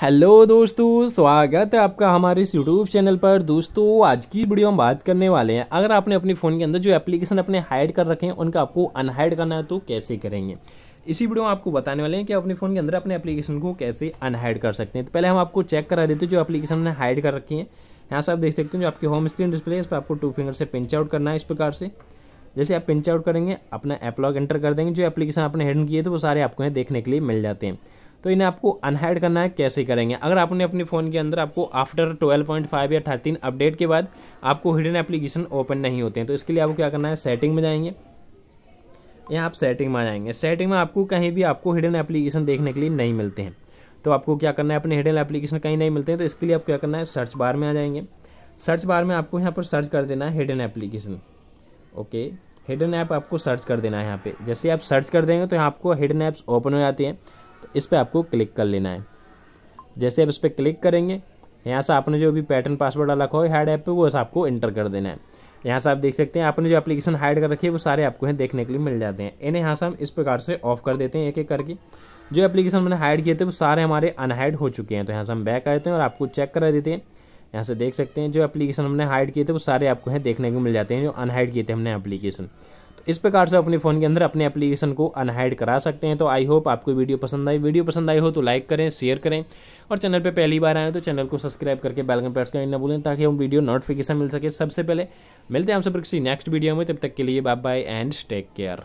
Hello दोस्तों, स्वागत है आपका हमारे इस यूट्यूब चैनल पर। दोस्तों, आज की वीडियो हम बात करने वाले हैं। अगर आपने अपनी फ़ोन के अंदर जो एप्लीकेशन अपने हाइड कर रखे हैं, उनका आपको अनहाइड करना है तो कैसे करेंगे? इसी वीडियो में आपको बताने वाले हैं कि अपने फ़ोन के अंदर अपने एप्लीकेशन को कैसे अनहाइड कर सकते हैं। तो पहले हम आपको चेक करा देते हैं जो एप्लीकेशन हमने हाइड कर रखी है। यहाँ से आप देख सकते हैं जो आपकी होम स्क्रीन डिस्प्ले है, इस पर आपको टू फिंगर से पिंच आउट करना है इस प्रकार से। जैसे आप पिंच आउट करेंगे, अपना ऐप लॉग एंटर कर देंगे। जो एप्लीकेशन आपने हिडन किए थे, वो सारे आपको यहाँ देखने के लिए मिल जाते हैं। तो इन्हें आपको अनहाइड करना है, कैसे करेंगे? अगर आपने अपने फ़ोन के अंदर आपको आफ्टर 12.5 या 13 अपडेट के बाद आपको हिडन एप्लीकेशन ओपन नहीं होते हैं तो इसके लिए आपको क्या करना है? सेटिंग में जाएँगे। यहाँ आप सेटिंग में आ जाएँगे। सेटिंग में आपको कहीं भी आपको हिडन एप्लीकेशन देखने के लिए नहीं मिलते हैं। तो आपको क्या करना है? अपने हिडन एप्लीकेशन कहीं नहीं मिलते हैं तो इसके लिए आप क्या करना है? सर्च बार में आ जाएँगे। सर्च बार में आपको यहाँ पर सर्च कर देना है hidden application okay hidden app आपको सर्च कर देना है यहाँ पे। जैसे आप सर्च कर देंगे तो यहाँ आपको हिडन ऐप्स ओपन हो जाती हैं। इस पर आपको क्लिक कर लेना है। जैसे आप इस पर क्लिक करेंगे, यहाँ से आपने जो भी पैटर्न पासवर्ड रखा हो हाइड ऐप पे, वो आपको इंटर कर देना है। यहाँ से आप देख सकते हैं, आपने जो एप्लीकेशन हाइड कर रखी है, वो सारे आपको हैं देखने के लिए मिल जाते हैं। इन्हें यहाँ से हम इस प्रकार से ऑफ़ कर देते हैं एक एक करके। जो एप्लीकेशन मैंने हाइड किए थे, वो सारे हमारे अनहाइड हो चुके हैं तो यहाँ से हम बैक आते हैं और आपको चेक करा देते हैं। यहाँ से देख सकते हैं, जो एप्लीकेशन हमने हाइड किए थे, वो सारे आपको हैं देखने को मिल जाते हैं, जो अनहाइड किए थे हमने एप्लीकेशन तो इस प्रकार से अपने फ़ोन के अंदर अपने एप्लीकेशन को अनहाइड करा सकते हैं। तो आई होप आपको वीडियो पसंद आई। वीडियो पसंद आई हो तो लाइक करें शेयर करें। और चैनल पर पहली बार आए तो चैनल को सब्सक्राइब करके बेलकन प्रेस करना भूलें ताकि हम वीडियो नोटिफिकेशन मिल सके। सबसे पहले मिलते हैं आपसे किसी नेक्स्ट वीडियो में। तब तक के लिए bye bye and take care